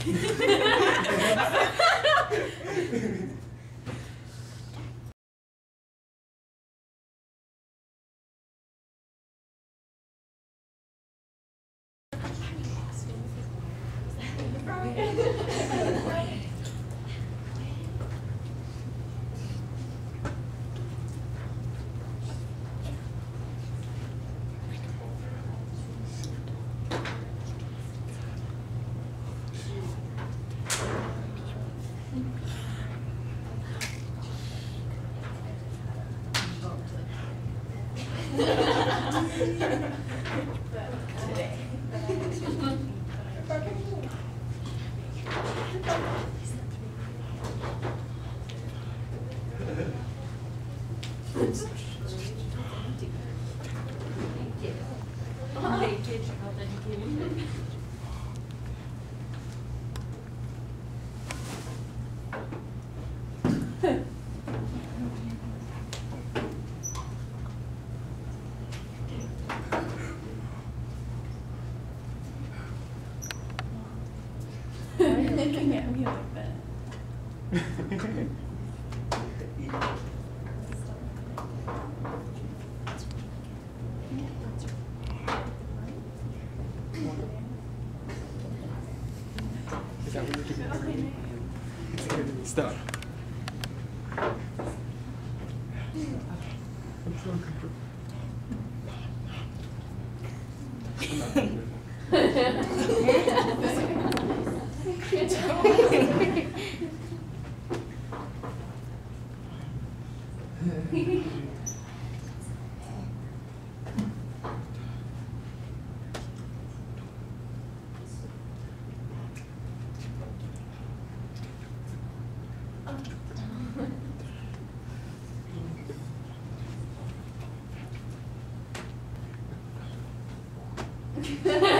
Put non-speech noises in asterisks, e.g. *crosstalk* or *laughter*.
Why are *laughs* you looking at me like that. Stop. I'm *laughs* so Ha ha ha!